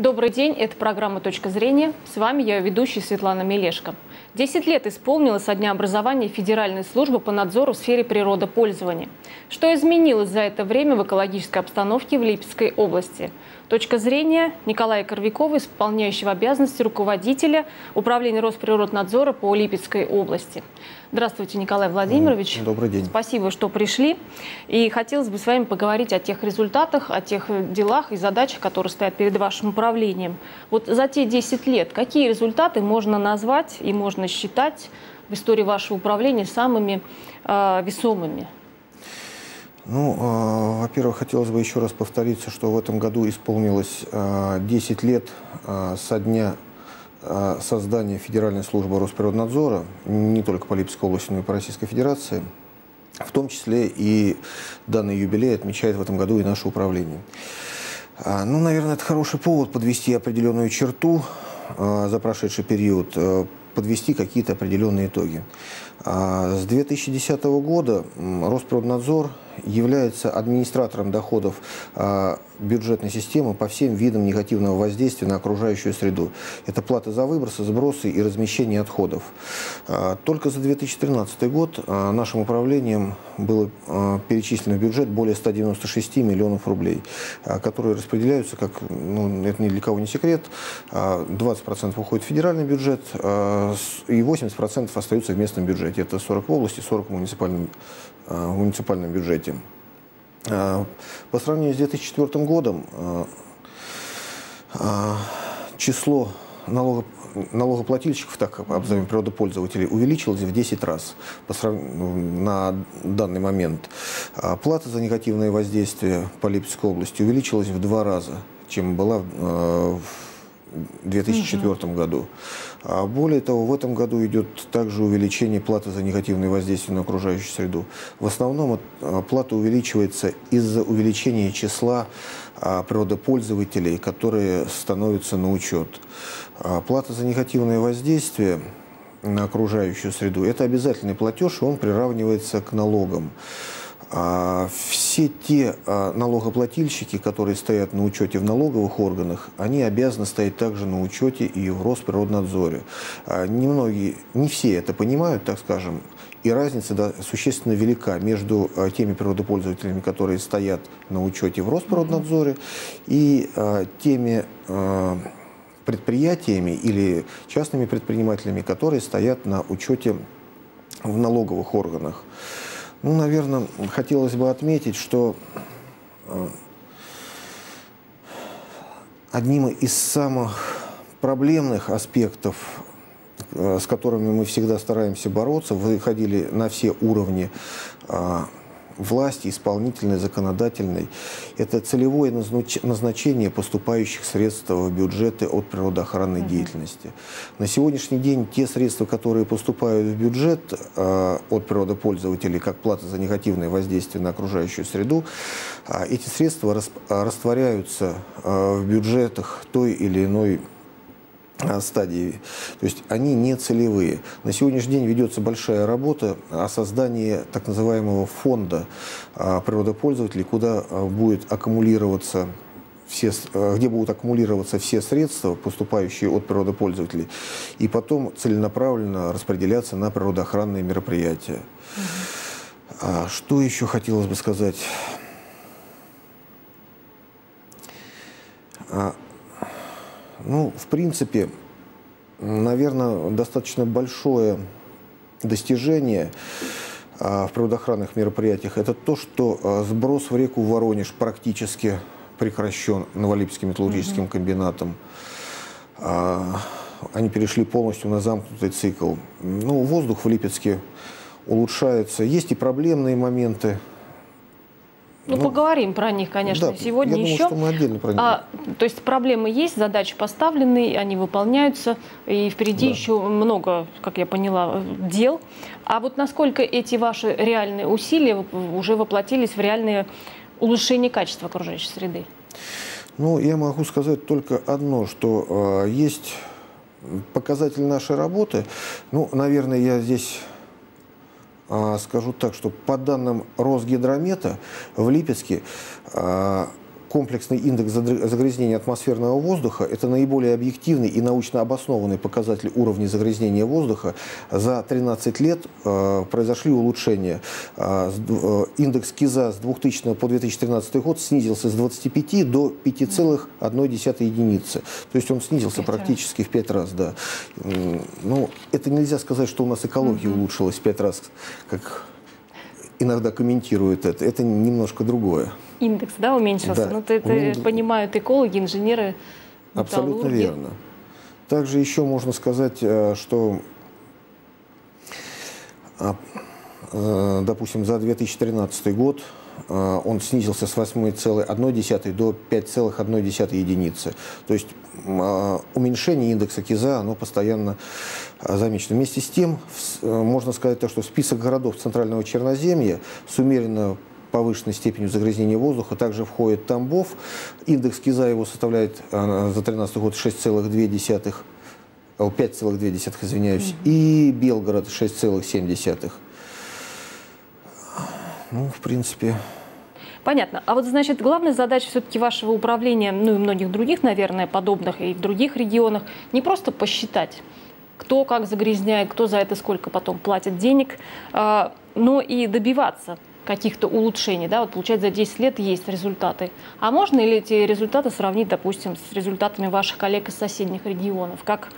Добрый день, это программа «Точка зрения». С вами я, ведущая Светлана Мелешко. Десять лет исполнилось со дня образования Федеральной службы по надзору в сфере природопользования. Что изменилось за это время в экологической обстановке в Липецкой области? Точка зрения Николая Корвякова, исполняющего обязанности руководителя Управления Росприроднадзора по Липецкой области. Здравствуйте, Николай Владимирович. Добрый день. Спасибо, что пришли. И хотелось бы с вами поговорить о тех результатах, о тех делах и задачах, которые стоят перед вашим управлением. Вот за те 10 лет какие результаты можно назвать и можно считать в истории вашего управления самыми э, весомыми? Ну, э, во-первых, хотелось бы еще раз повториться, что в этом году исполнилось э, 10 лет э, со дня э, создания Федеральной службы Росприроднадзора, не только по Липецкой области, но и по Российской Федерации. В том числе и данный юбилей отмечает в этом году и наше управление. А, ну, наверное, это хороший повод подвести определенную черту э, за прошедший период, э, подвести какие-то определенные итоги. А, с 2010 года Росприроднадзор является администратором доходов а, бюджетной системы по всем видам негативного воздействия на окружающую среду. Это плата за выбросы, сбросы и размещение отходов. А, только за 2013 год нашим управлением было перечислено в бюджет более 196 миллионов рублей, которые распределяются, как, ну, это ни для кого не секрет, 20% уходит в федеральный бюджет и 80% остаются в местном бюджете. Это 40 в области, 40 в муниципальном, в муниципальном бюджете. А, по сравнению с 2004 годом а, число налогов, налогоплательщиков, так обзовем природопользователей, увеличилось в 10 раз по срав... на данный момент. Плата за негативное воздействие по Липецкой области увеличилась в два раза, чем была в 2004 угу. году. А более того, в этом году идет также увеличение платы за негативное воздействие на окружающую среду. В основном а, плата увеличивается из-за увеличения числа а, природопользователей, которые становятся на учет. Плата за негативное воздействие на окружающую среду – это обязательный платеж, и он приравнивается к налогам. А все те а, налогоплательщики, которые стоят на учете в налоговых органах, они обязаны стоять также на учете и в Росприроднадзоре. А, немногие, не все это понимают, так скажем, и разница да, существенно велика между теми природопользователями, которые стоят на учете в Росприроднадзоре, и теми предприятиями или частными предпринимателями, которые стоят на учете в налоговых органах. Ну, наверное, хотелось бы отметить, что э, одним из самых проблемных аспектов, э, с которыми мы всегда стараемся бороться, выходили на все уровни э, власти, исполнительной, законодательной, это целевое назначение поступающих средств в бюджеты от природоохранной угу. деятельности. На сегодняшний день те средства, которые поступают в бюджет э, от природопользователей, как плата за негативное воздействие на окружающую среду, э, эти средства рас, растворяются э, в бюджетах той или иной стадии. То есть они не целевые. На сегодняшний день ведется большая работа о создании так называемого фонда а, природопользователей, куда а, будет аккумулироваться все, а, где будут аккумулироваться все средства, поступающие от природопользователей, и потом целенаправленно распределяться на природоохранные мероприятия. Угу. Что еще хотелось бы сказать? Ну, в принципе, наверное, достаточно большое достижение а, в природоохранных мероприятиях – это то, что а, сброс в реку Воронеж практически прекращен Новолипецким металлургическим угу. комбинатом. А, они перешли полностью на замкнутый цикл. Ну, воздух в Липецке улучшается. Есть и проблемные моменты – ну, ну, поговорим про них, конечно, да, сегодня я еще. Думаю, что мы отдельно про них. А, то есть проблемы есть, задачи поставлены, они выполняются, и впереди да. еще много, как я поняла, дел. А вот насколько эти ваши реальные усилия уже воплотились в реальное улучшение качества окружающей среды? Ну, я могу сказать только одно, что э, есть показатель нашей работы. Ну, наверное, я здесь скажу так, что по данным Росгидромета в Липецке а, комплексный индекс загрязнения атмосферного воздуха – это наиболее объективный и научно обоснованный показатель уровня загрязнения воздуха. За 13 лет э, произошли улучшения. Э, э, индекс КИЗа с 2000 по 2013 год снизился с 25 до 5,1 единицы. То есть он снизился практически в 5 раз. Да. Ну, это нельзя сказать, что у нас экология улучшилась в 5 раз, как иногда комментируют это. Это немножко другое. Индекс, да, уменьшился? Да. Ну, это, это понимают экологи, инженеры, Абсолютно верно. Также еще можно сказать, э, что, а, э, допустим, за 2013 год э, он снизился с 8,1 до 5,1 единицы. То есть уменьшение индекса КИЗа, оно постоянно замечено. Вместе с тем, можно сказать, то, что список городов Центрального Черноземья с умеренно повышенной степенью загрязнения воздуха. Также входит Тамбов. Индекс КИЗа его составляет за 2013 год 6,2, 5,2, извиняюсь, и Белгород 6,7. Ну, в принципе... Понятно. А вот, значит, главная задача все-таки вашего управления, ну и многих других, наверное, подобных и в других регионах, не просто посчитать, кто как загрязняет, кто за это сколько потом платит денег, а, но и добиваться каких-то улучшений, да, вот получается за 10 лет есть результаты. А можно ли эти результаты сравнить, допустим, с результатами ваших коллег из соседних регионов? Как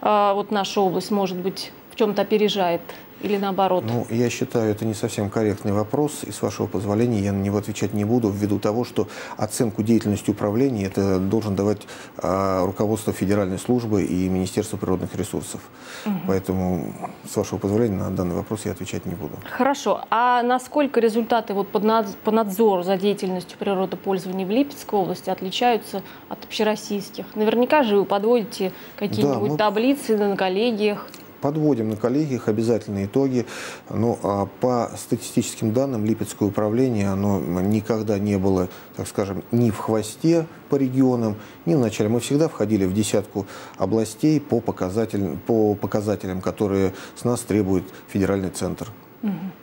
э, вот наша область, может быть, чем-то опережает или наоборот? Ну, я считаю, это не совсем корректный вопрос, и с вашего позволения я на него отвечать не буду, ввиду того, что оценку деятельности управления это должен давать а, руководство Федеральной службы и Министерство природных ресурсов. Угу. Поэтому, с вашего позволения, на данный вопрос я отвечать не буду. Хорошо. А насколько результаты вот по надзору за деятельностью природопользования в Липецкой области отличаются от общероссийских? Наверняка же вы подводите какие-нибудь да, мы... таблицы на коллегиях подводим на коллегиях обязательные итоги. Ну, а по статистическим данным Липецкое управление, оно никогда не было, так скажем, ни в хвосте по регионам, ни в начале. Мы всегда входили в десятку областей по показателям, по показателям которые с нас требует федеральный центр.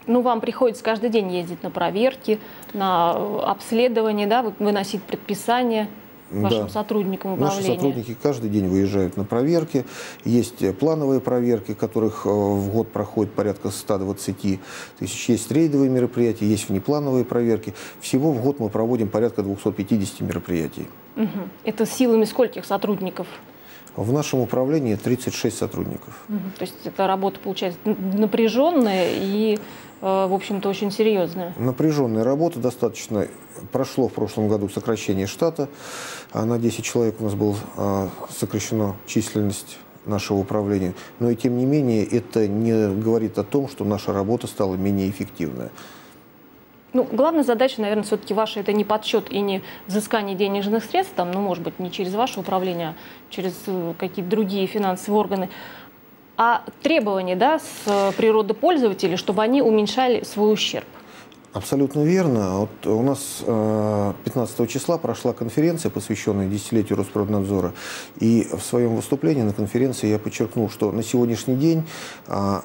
Ну, вам приходится каждый день ездить на проверки, на обследование, да, выносить предписания вашим да. сотрудникам управления? Наши сотрудники каждый день выезжают на проверки. Есть э, плановые проверки, которых э, в год проходит порядка 120 тысяч. Есть рейдовые мероприятия, есть внеплановые проверки. Всего в год мы проводим порядка 250 мероприятий. Угу. Это силами скольких сотрудников? В нашем управлении 36 сотрудников. Угу. То есть эта работа получается напряженная и Э, в общем-то, очень серьезная. Напряженная работа достаточно. Прошло в прошлом году сокращение штата. А на 10 человек у нас была сокращена численность нашего управления. Но и тем не менее это не говорит о том, что наша работа стала менее эффективной. Ну, главная задача, наверное, все-таки ваша это не подсчет и не взыскание денежных средств, там, ну, может быть, не через ваше управление, а через э, какие-то другие финансовые органы, а требования да, с природопользователей, чтобы они уменьшали свой ущерб. Абсолютно верно. Вот у нас 15 э, числа прошла конференция, посвященная десятилетию Росприроднадзора. И в своем выступлении на конференции я подчеркнул, что на сегодняшний день э,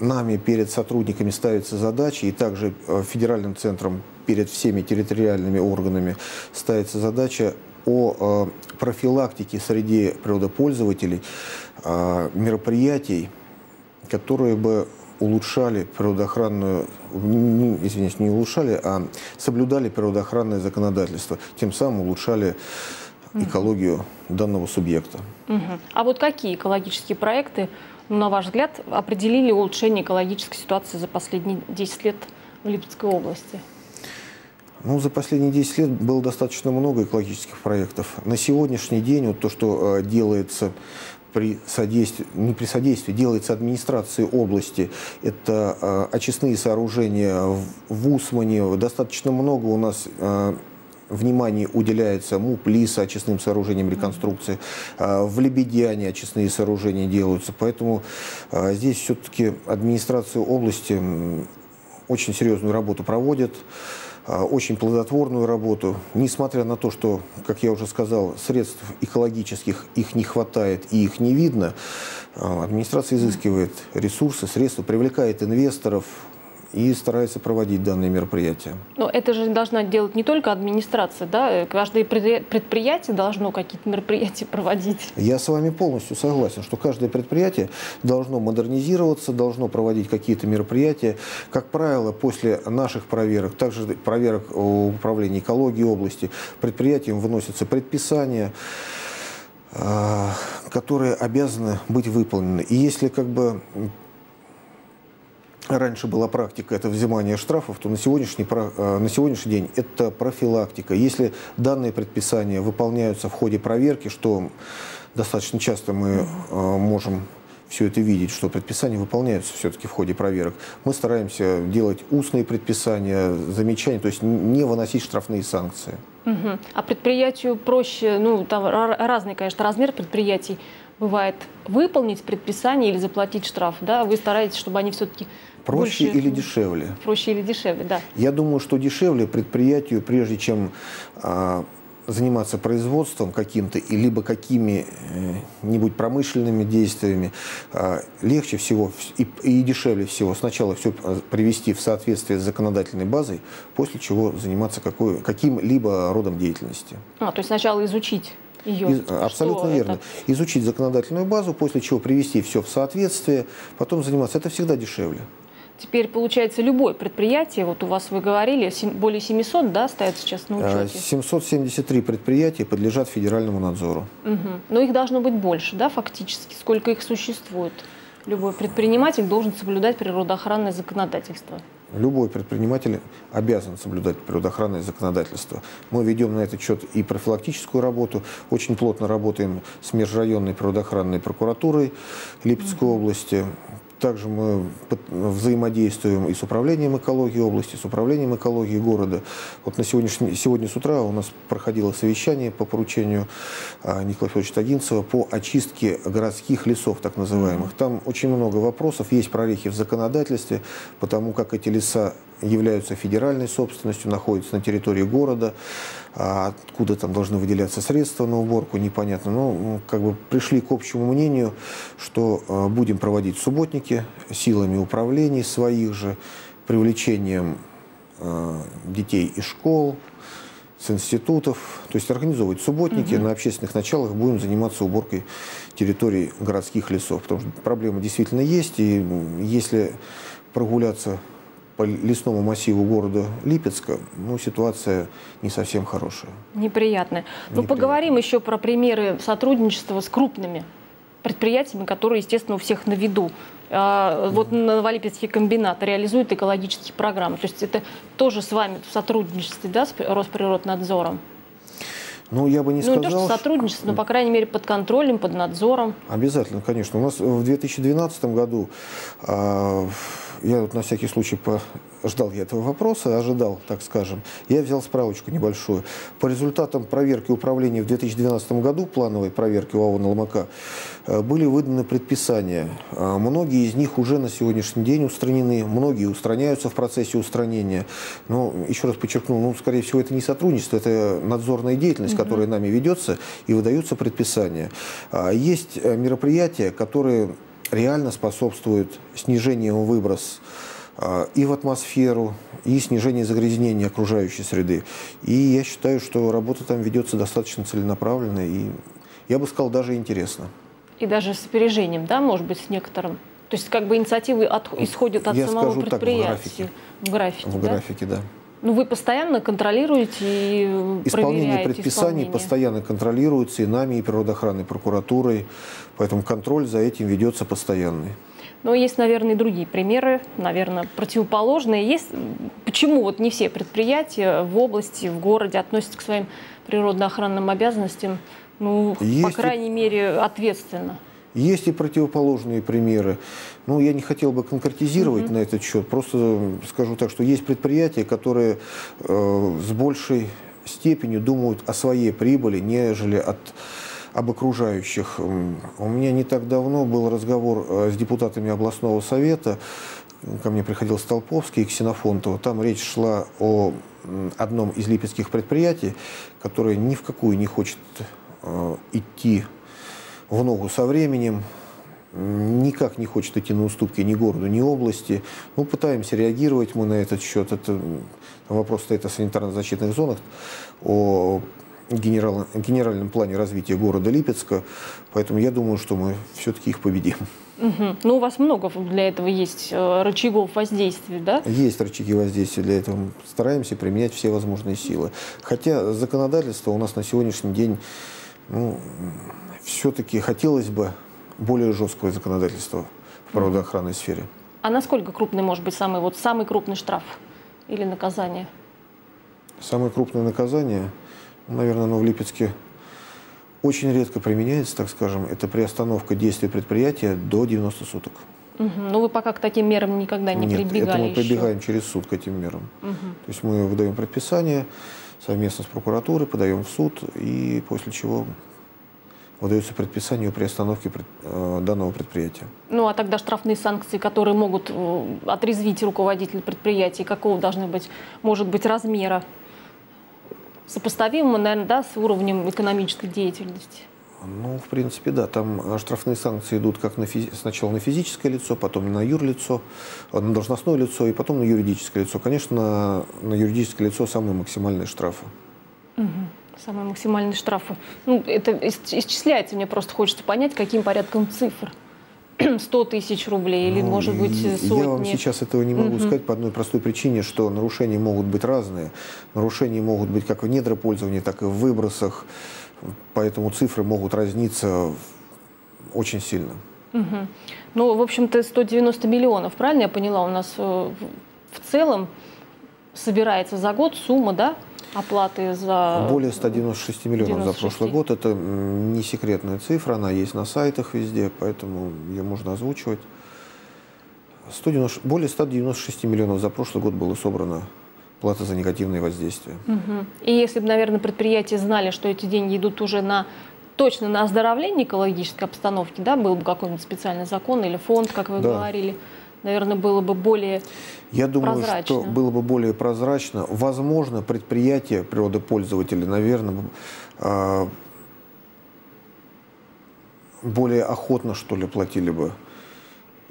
нами перед сотрудниками ставится задача, и также э, федеральным центром перед всеми территориальными органами ставится задача о профилактике среди природопользователей а, мероприятий, которые бы улучшали природоохранную, извиняюсь, не улучшали, а соблюдали природоохранное законодательство, тем самым улучшали экологию данного субъекта. Угу. А вот какие экологические проекты, ну, на ваш взгляд, определили улучшение экологической ситуации за последние 10 лет в Липецкой области? Ну, за последние 10 лет было достаточно много экологических проектов. На сегодняшний день вот то, что э, делается при содействии, не при содействии, делается администрацией области. Это э, очистные сооружения в, Усмане. Достаточно много у нас э, внимания уделяется МУП, ЛИСа, очистным сооружениям реконструкции. Э, в Лебедяне очистные сооружения делаются. Поэтому э, здесь все-таки администрация области очень серьезную работу проводит. А, очень плодотворную работу. Несмотря на то, что, как я уже сказал, средств экологических их не хватает и их не видно, а, администрация изыскивает ресурсы, средства, привлекает инвесторов и старается проводить данные мероприятия. Но это же должна делать не только администрация, да? Каждое предприятие должно какие-то мероприятия проводить. Я с вами полностью согласен, что каждое предприятие должно модернизироваться, должно проводить какие-то мероприятия. Как правило, после наших проверок, также проверок управления экологии области, предприятиям выносятся предписания, а, которые обязаны быть выполнены. И если как бы раньше была практика это взимание штрафов, то на сегодняшний, а, на сегодняшний день это профилактика. Если данные предписания выполняются в ходе проверки, что достаточно часто мы а, можем все это видеть, что предписания выполняются все-таки в ходе проверок. Мы стараемся делать устные предписания, замечания, то есть не выносить штрафные санкции. Угу. А предприятию проще, ну, там разный, конечно, размер предприятий бывает выполнить предписание или заплатить штраф, да? Вы стараетесь, чтобы они все-таки Проще больше... или дешевле? Проще или дешевле, да. Я думаю, что дешевле предприятию, прежде чем а, заниматься производством каким-то, и либо какими-нибудь промышленными действиями, а, легче всего и, и дешевле всего сначала все привести в соответствие с законодательной базой, после чего заниматься каким-либо родом деятельности. А, то есть сначала изучить ее. Из, абсолютно верно. Это? Изучить законодательную базу, после чего привести все в соответствие, потом заниматься. Это всегда дешевле. Теперь, получается, любое предприятие, вот у вас вы говорили, более 700, да, стоят сейчас на а, учете? 773 предприятия подлежат федеральному надзору. Угу. Но их должно быть больше, да, фактически? Сколько их существует? Любой предприниматель должен соблюдать природоохранное законодательство. Любой предприниматель обязан соблюдать природоохранное законодательство. Мы ведем на этот счет и профилактическую работу, очень плотно работаем с межрайонной природоохранной прокуратурой Липецкой области, также мы взаимодействуем и с управлением экологии области, с управлением экологии города. Вот на сегодняшний, сегодня с утра у нас проходило совещание по поручению а, Николая Федоровича Тагинцева по очистке городских лесов, так называемых. Там очень много вопросов, есть прорехи в законодательстве, потому как эти леса являются федеральной собственностью, находятся на территории города, а откуда там должны выделяться средства на уборку, непонятно. Но ну, как бы пришли к общему мнению, что а, будем проводить субботники силами управлений своих же, привлечением а, детей из школ, с институтов, то есть организовывать субботники. Угу. на общественных началах, будем заниматься уборкой территорий городских лесов, потому что проблема действительно есть, и если прогуляться по лесному массиву города Липецка, ну, ситуация не совсем хорошая. Неприятная. Ну, поговорим еще про примеры сотрудничества с крупными предприятиями, которые, естественно, у всех на виду. А, вот Новолипецкий комбинат реализует экологические программы. То есть это тоже с вами в сотрудничестве да, с Росприроднадзором? Ну, я бы не ну, сказал... Ну, не то, что сотрудничество, но, по крайней мере, под контролем, под надзором. Обязательно, конечно. У нас в 2012 году э, я вот на всякий случай по... ждал я этого вопроса, ожидал, так скажем. Я взял справочку небольшую. По результатам проверки управления в 2012 году, плановой проверки УАО «Налмака», э, были выданы предписания. Э, многие из них уже на сегодняшний день устранены, многие устраняются в процессе устранения. Но, еще раз подчеркну, ну, скорее всего, это не сотрудничество, это надзорная деятельность, угу. которая нами ведется, и выдаются предписания. А, есть э, мероприятия, которые реально способствует снижению выброс а, и в атмосферу, и снижению загрязнения окружающей среды. И я считаю, что работа там ведется достаточно целенаправленно и, я бы сказал, даже интересно. И даже с опережением, да, может быть, с некоторым? То есть как бы инициативы от, исходят от я самого скажу предприятия? Так, в графике. В графике, в да? графике, да. Ну, вы постоянно контролируете и Исполнение предписаний исполнение. постоянно контролируется и нами, и природоохранной прокуратурой, поэтому контроль за этим ведется постоянный. Но есть, наверное, и другие примеры, наверное, противоположные. Есть, почему вот не все предприятия в области, в городе относятся к своим природоохранным обязанностям, ну, есть по крайней и... мере, ответственно? Есть и противоположные примеры. Ну, я не хотел бы конкретизировать mm-hmm. на этот счет. Просто скажу так, что есть предприятия, которые э, с большей степенью думают о своей прибыли, нежели от, об окружающих. У меня не так давно был разговор э, с депутатами областного совета. Ко мне приходил Столповский и Ксенофонтова. Там речь шла о одном из липецких предприятий, которое ни в какую не хочет э, идти в ногу со временем, никак не хочет идти на уступки ни городу, ни области. Ну, пытаемся реагировать мы на этот счет. Это вопрос стоит о санитарно-защитных зонах, о генерал, генеральном плане развития города Липецка. Поэтому я думаю, что мы все-таки их победим. Угу. Ну, у вас много для этого есть э, рычагов воздействия, да? Есть рычаги воздействия для этого. Стараемся применять все возможные силы. Хотя законодательство у нас на сегодняшний день, ну, все-таки хотелось бы более жесткое законодательство в природоохранной сфере. А насколько крупный может быть самый, вот, самый крупный штраф или наказание? Самое крупное наказание, наверное, оно в Липецке очень редко применяется, так скажем, это приостановка действия предприятия до 90 суток. Угу. Но вы пока к таким мерам никогда не Нет, прибегали это мы еще. прибегаем через суд к этим мерам. Угу. То есть мы выдаем предписание совместно с прокуратурой, подаем в суд, и после чего выдается предписание о приостановке э, данного предприятия. Ну а тогда штрафные санкции, которые могут э, отрезвить руководителя предприятия, какого должны быть, может быть, размера? Сопоставимо, наверное, да, с уровнем экономической деятельности? Ну, в принципе, да. Там э, штрафные санкции идут как на физи... сначала на физическое лицо, потом на юрлицо, на должностное лицо и потом на юридическое лицо. Конечно, на юридическое лицо самые максимальные штрафы. Угу самые максимальные штрафы. Ну, это исчисляется, мне просто хочется понять, каким порядком цифр. 100 тысяч рублей или, ну, может быть, сотни? Я вам сейчас этого не могу угу. сказать по одной простой причине, что нарушения могут быть разные. Нарушения могут быть как в недропользовании, так и в выбросах. Поэтому цифры могут разниться очень сильно. Угу. Ну, в общем-то, 190 миллионов, правильно я поняла? У нас э, в целом собирается за год сумма, да, оплаты за... Более 196 миллионов 96. за прошлый год. Это не секретная цифра, она есть на сайтах везде, поэтому ее можно озвучивать. 190, более 196 миллионов за прошлый год было собрано плата за негативные воздействия. Угу. И если бы, наверное, предприятия знали, что эти деньги идут уже на точно на оздоровление экологической обстановки, да, был бы какой-нибудь специальный закон или фонд, как вы да. говорили, наверное, было бы более Я думаю, прозрачно. что было бы более прозрачно. Возможно, предприятия, природопользователи, наверное, а, более охотно, что ли, платили бы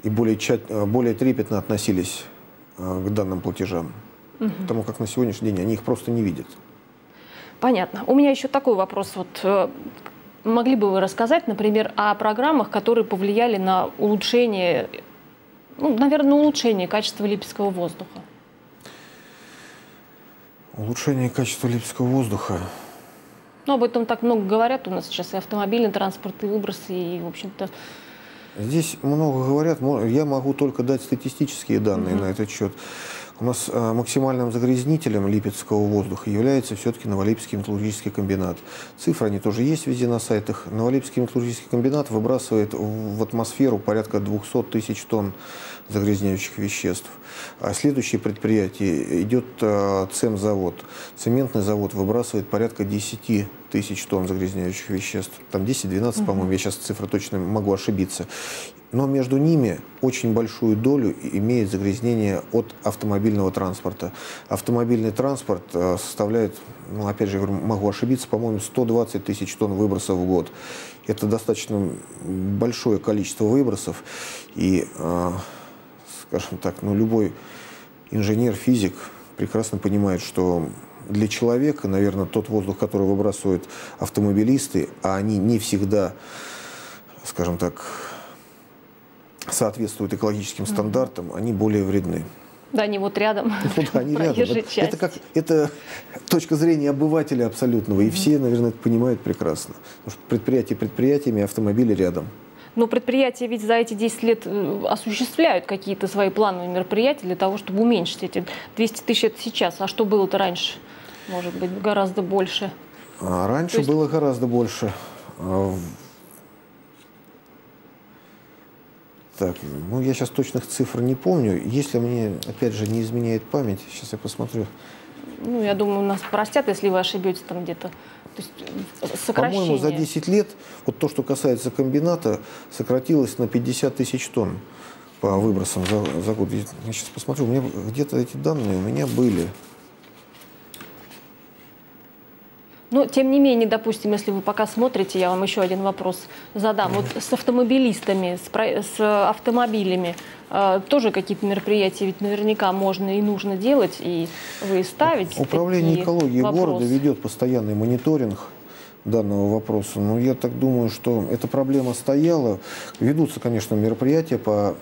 и более, тщат... более трепетно относились а, к данным платежам. Угу. Потому как на сегодняшний день они их просто не видят. Понятно. У меня еще такой вопрос. Вот, э, могли бы вы рассказать, например, о программах, которые повлияли на улучшение ну, наверное, улучшение качества липецкого воздуха? Улучшение качества липецкого воздуха. Ну, об этом так много говорят у нас сейчас и автомобильный транспорт, и выбросы, и, в общем-то... Здесь много говорят, я могу только дать статистические данные угу. на этот счет. У нас э, максимальным загрязнителем липецкого воздуха является все-таки Новолипецкий металлургический комбинат. Цифры, они тоже есть везде на сайтах. Новолипецкий металлургический комбинат выбрасывает в атмосферу порядка 200 тысяч тонн загрязняющих веществ. А следующее предприятие идет э, цемзавод. Цементный завод выбрасывает порядка 10 тысяч тонн загрязняющих веществ. Там 10-12, угу. по-моему, я сейчас цифры точно могу ошибиться. Но между ними очень большую долю имеет загрязнение от автомобильного транспорта. Автомобильный транспорт э, составляет, ну, опять же, могу ошибиться, по-моему, 120 тысяч тонн выбросов в год. Это достаточно большое количество выбросов. И, э, скажем так, ну, любой инженер, физик прекрасно понимает, что для человека, наверное, тот воздух, который выбрасывают автомобилисты, а они не всегда, скажем так, соответствуют экологическим стандартам, они более вредны. Да, они вот рядом. Ну, да, они рядом. Это, как, это точка зрения обывателя абсолютного. И все, наверное, это понимают прекрасно. Потому что предприятия предприятиями, автомобили рядом. Но предприятия ведь за эти 10 лет э, осуществляют какие-то свои плановые мероприятия для того, чтобы уменьшить эти 200 тысяч это сейчас. А что было-то раньше? Может быть, гораздо больше. А раньше есть... было гораздо больше. А Так, ну я сейчас точных цифр не помню. Если мне, опять же, не изменяет память, сейчас я посмотрю. Ну, я думаю, нас простят, если вы ошибетесь там где-то. Сокращение. По-моему, за 10 лет, вот то, что касается комбината, сократилось на 50 тысяч тонн по выбросам за, за год. Я сейчас посмотрю, у меня где-то эти данные у меня были. Но, тем не менее, допустим, если вы пока смотрите, я вам еще один вопрос задам. Вот с автомобилистами, с, с автомобилями э, тоже какие-то мероприятия ведь наверняка можно и нужно делать, и вы ставить Управление экологии вопросы. города ведет постоянный мониторинг данного вопроса. Но я так думаю, что эта проблема стояла. Ведутся, конечно, мероприятия по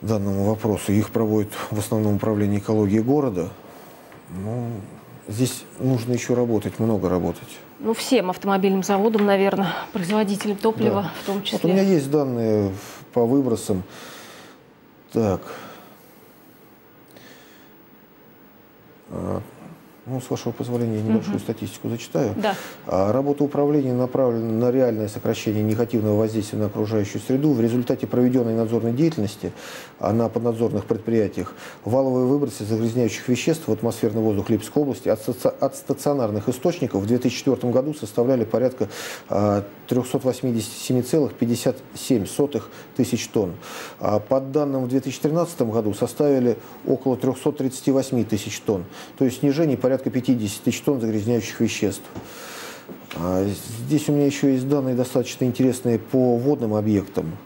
данному вопросу. Их проводит в основном управление экологии города. Ну, Здесь нужно еще работать, много работать. Ну, всем автомобильным заводам, наверное, производителям топлива да. в том числе. Вот у меня есть данные по выбросам. Так. А, ну, с вашего позволения, небольшую угу. статистику зачитаю. Да. А, работа управления направлена на реальное сокращение негативного воздействия на окружающую среду. В результате проведенной надзорной деятельности а на поднадзорных предприятиях валовые выбросы загрязняющих веществ в атмосферный воздух Липецкой области от, от стационарных источников в 2004 году составляли порядка 387,57 тысяч тонн. А по данным в 2013 году составили около 338 тысяч тонн. То есть снижение порядка порядка 50 тысяч тонн загрязняющих веществ. А здесь у меня еще есть данные достаточно интересные по водным объектам.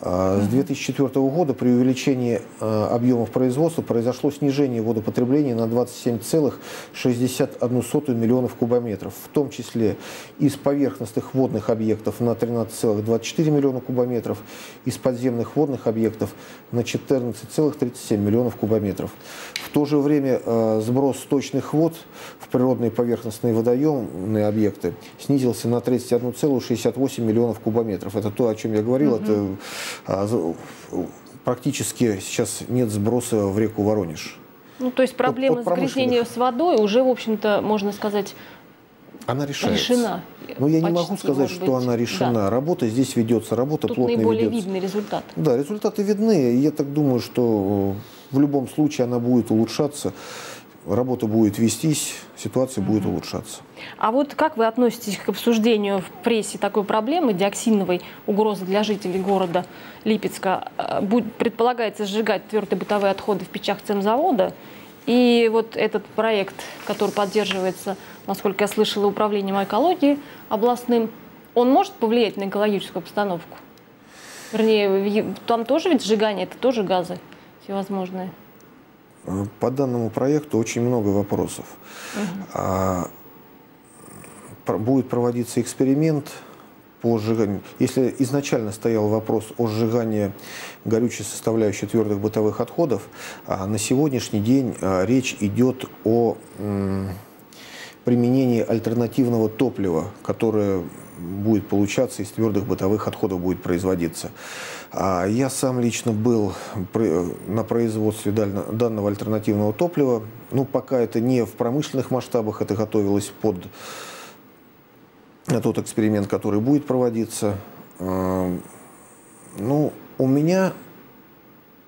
А, с 2004 года при увеличении а, объемов производства произошло снижение водопотребления на 27,61 миллионов кубометров, в том числе из поверхностных водных объектов на 13,24 миллиона кубометров, из подземных водных объектов на 14,37 миллионов кубометров. В то же время а, сброс сточных вод в природные поверхностные водоемные объекты снизился на 31,68 миллионов кубометров. Это то, о чем я говорил, угу. это практически сейчас нет сброса в реку Воронеж. Ну, то есть проблема загрязнения с водой уже, в общем-то, можно сказать, она решается. решена. Но я не могу сказать, что она решена. Да. Работа здесь ведется, работа Тут плотно наиболее ведется. видный результат. Да, результаты видны. Я так думаю, что в любом случае она будет улучшаться работа будет вестись, ситуация будет улучшаться. А вот как вы относитесь к обсуждению в прессе такой проблемы диоксиновой угрозы для жителей города Липецка? Э, будет, предполагается сжигать твердые бытовые отходы в печах цемзавода. И вот этот проект, который поддерживается, насколько я слышала, управлением экологии областным, он может повлиять на экологическую обстановку? Вернее, там тоже ведь сжигание, это тоже газы всевозможные. По данному проекту очень много вопросов. Угу. Будет проводиться эксперимент по сжиганию. Если изначально стоял вопрос о сжигании горючей составляющей твердых бытовых отходов, а на сегодняшний день а, речь идет о применении альтернативного топлива, которое будет получаться из твердых бытовых отходов, будет производиться. А я сам лично был на производстве данного альтернативного топлива. Ну, пока это не в промышленных масштабах, это готовилось под тот эксперимент, который будет проводиться. А, ну, у меня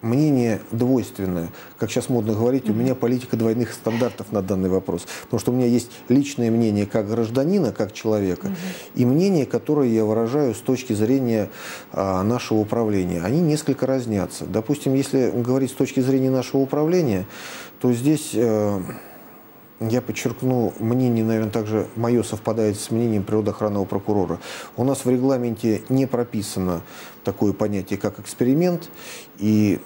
мнение двойственное. Как сейчас модно говорить, у меня политика двойных стандартов на данный вопрос. Потому что у меня есть личное мнение как гражданина, как человека, угу. и мнение, которое я выражаю с точки зрения а, нашего управления. Они несколько разнятся. Допустим, если говорить с точки зрения нашего управления, то здесь... А, я подчеркну, мнение, наверное, также мое совпадает с мнением природоохранного прокурора. У нас в регламенте не прописано такое понятие, как эксперимент, и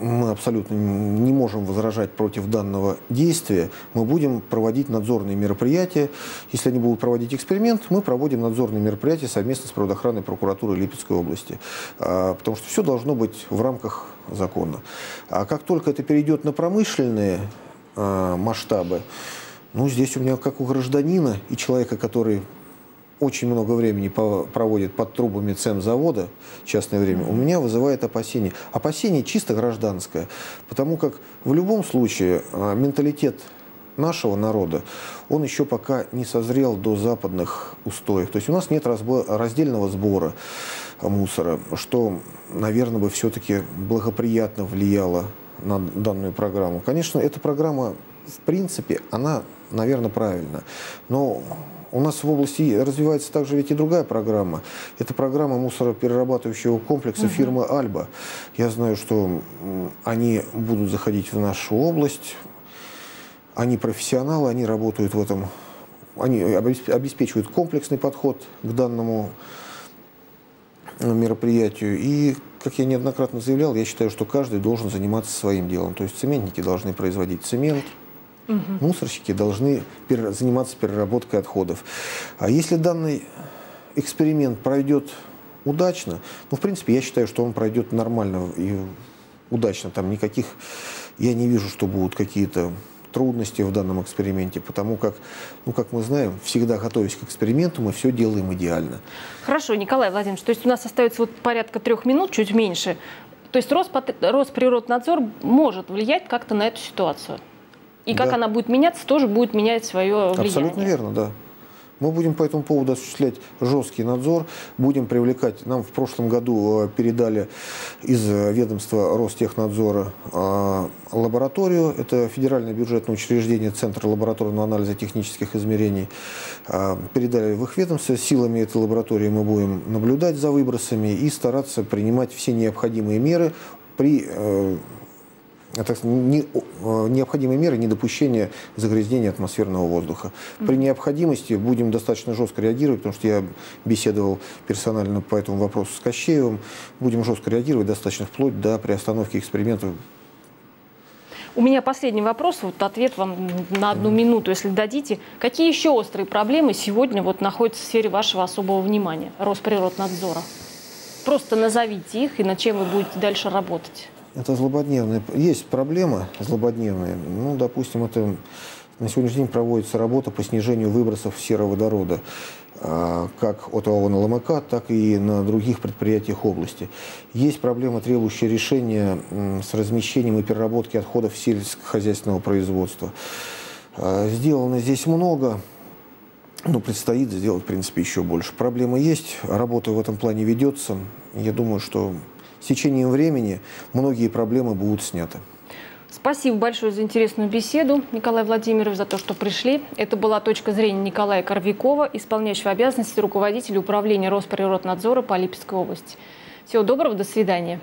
мы абсолютно не можем возражать против данного действия. Мы будем проводить надзорные мероприятия. Если они будут проводить эксперимент, мы проводим надзорные мероприятия совместно с природоохранной прокуратурой Липецкой области. А, потому что все должно быть в рамках закона. А как только это перейдет на промышленные масштабы, ну, здесь у меня, как у гражданина и человека, который очень много времени проводит под трубами цен завода, частное время, у меня вызывает опасение. Опасение чисто гражданское, потому как в любом случае а, менталитет нашего народа, он еще пока не созрел до западных устоев. То есть у нас нет раздельного сбора мусора, что, наверное, бы все-таки благоприятно влияло на данную программу. Конечно, эта программа, в принципе, она, наверное, правильна. Но у нас в области развивается также ведь и другая программа. Это программа мусороперерабатывающего комплекса угу. фирмы «Альба». Я знаю, что они будут заходить в нашу область. Они профессионалы, они работают в этом они обеспечивают комплексный подход к данному мероприятию. И, как я неоднократно заявлял, я считаю, что каждый должен заниматься своим делом. То есть цементники должны производить цемент, угу. мусорщики должны заниматься переработкой отходов. А если данный эксперимент пройдет удачно, ну, в принципе, я считаю, что он пройдет нормально и удачно. Там никаких, я не вижу, что будут какие-то трудности в данном эксперименте, потому как, ну, как мы знаем, всегда готовясь к эксперименту, мы все делаем идеально. Хорошо, Николай Владимирович, то есть у нас остается вот порядка трех минут, чуть меньше. То есть Росприроднадзор может влиять как-то на эту ситуацию? И как да. она будет меняться, тоже будет менять свое влияние? Абсолютно верно, да. Мы будем по этому поводу осуществлять жесткий надзор, будем привлекать, нам в прошлом году э, передали из ведомства Ростехнадзора э, лабораторию, это федеральное бюджетное учреждение, Центр лабораторного анализа технических измерений, э, передали в их ведомство, силами этой лаборатории мы будем наблюдать за выбросами и стараться принимать все необходимые меры при это не, необходимые меры недопущения загрязнения атмосферного воздуха. При необходимости будем достаточно жестко реагировать, потому что я беседовал персонально по этому вопросу с Кощеевым. Будем жестко реагировать, достаточно вплоть до приостановки экспериментов у меня последний вопрос, вот ответ вам на одну минуту, если дадите. Какие еще острые проблемы сегодня вот находятся в сфере вашего особого внимания, Росприроднадзора? Просто назовите их и над чем вы будете дальше работать. Это злободневная. Есть проблема злободневная. Ну, допустим, это на сегодняшний день проводится работа по снижению выбросов сероводорода а, как от ООО ЛМК, так и на других предприятиях области. Есть проблема, требующая решения с размещением и переработкой отходов сельскохозяйственного производства. А, сделано здесь много, но предстоит сделать, в принципе, еще больше. Проблема есть, работа в этом плане ведется. Я думаю, что с течением времени многие проблемы будут сняты. Спасибо большое за интересную беседу, Николай Владимирович, за то, что пришли. Это была точка зрения Николая Корвякова, исполняющего обязанности руководителя управления Росприроднадзора по Липецкой области. Всего доброго, до свидания.